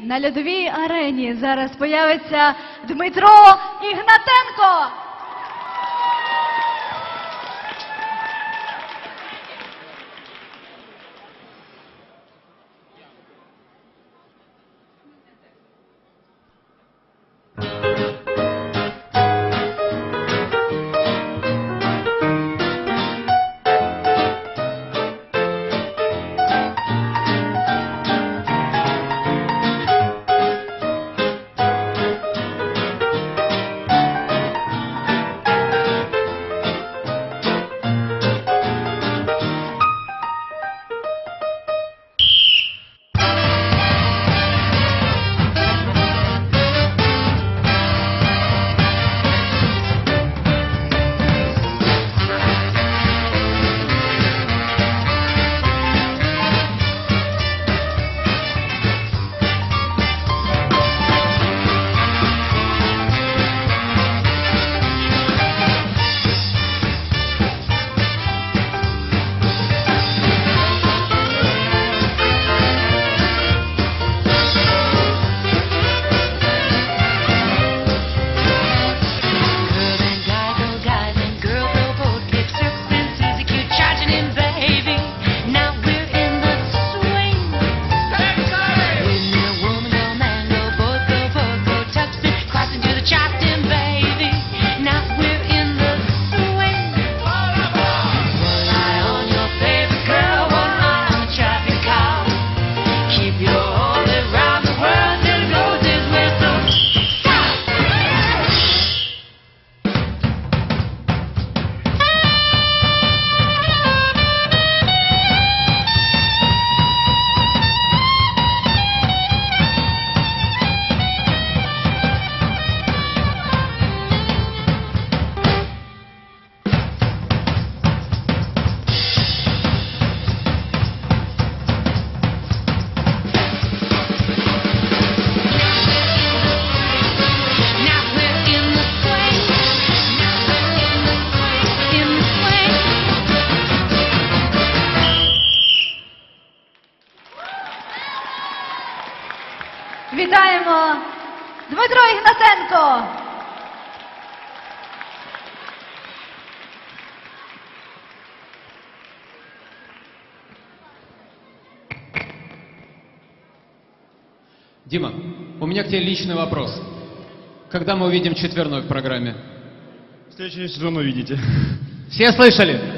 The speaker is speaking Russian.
на льодовій арені зараз появиться Дмитро Ігнатенко. Вітаємо Дмитро Ігнатенко. Дима, у меня к тебе личный вопрос. Когда мы увидим четверную в программе? В следующий четверную увидите. Все слышали?